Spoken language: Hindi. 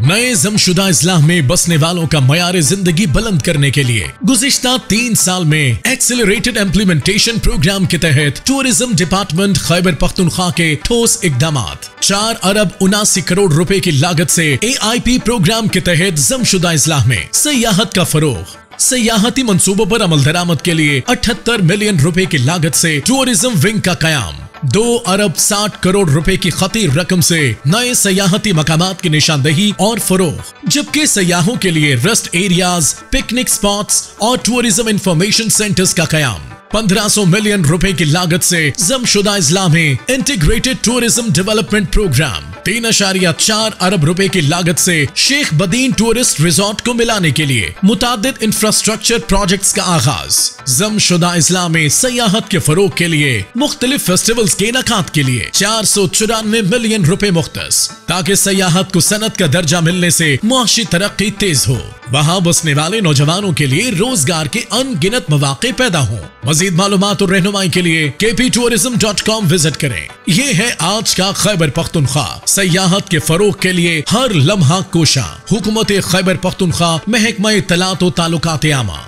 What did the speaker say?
नए जमशुदा इस्लाम में बसने वालों का मैार ज़िंदगी बुलंद करने के लिए गुजश्ता तीन साल में एक्सेलरेटेड इम्प्लीमेंटेशन प्रोग्राम के तहत टूरिज़्म डिपार्टमेंट खैबर पख्तुनख्वा के ठोस इकदाम चार अरब उनासी करोड़ रुपए की लागत से ए आई पी प्रोग्राम के तहत जमशुदा इस्लाम में सयाहत का फरोग सयाहती मनसूबों पर अमल दरामद के लिए अठहत्तर मिलियन रुपए की लागत से टूरिज़्म विंग का कयाम। दो अरब साठ करोड़ रुपए की खतीर रकम से नए सयाहती मकाम की निशानदेही और फरोख। जबकि सयाहों के लिए रेस्ट एरियाज़ पिकनिक स्पॉट्स और टूरिज़्म इंफॉर्मेशन सेंटर्स का क्याम। 1500 मिलियन रुपए की लागत से जमशुदा इस्लामी इंटीग्रेटेड टूरिज़्म डेवलपमेंट प्रोग्राम तीन अशारिया चार अरब रुपए की लागत से शेख बदीन टूरिस्ट रिजॉर्ट को मिलाने के लिए मुताद इंफ्रास्ट्रक्चर प्रोजेक्ट्स का आगाज़। जमशुदा इस्लामी सयाहत के फरोग के लिए मुख्तलिफ़ फेस्टिवल्स के इनका के लिए चार सौ चौरानवे मिलियन रुपए मुख्त ताकि सयाहत को सनत का दर्जा मिलने ऐसी मुआशी तरक्की तेज हो। वहाँ बसने वाले नौजवानों के लिए रोज़गार के अनगिनत मौाक़े पैदा हों। मजीद मालूम और रहनुमाई के लिए K P tourism dot com visit करें। ये है आज का खैबर पख्तनख्वा। सयाहत के फरोग के लिए हर लम्हा कोशा। हुकूमत खैबर पख्तनख्वा महकमा तलात तालुकात आमा